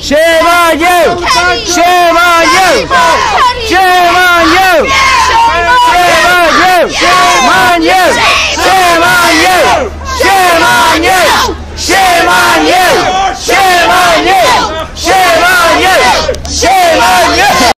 Shame on you! Shame on you! Shame!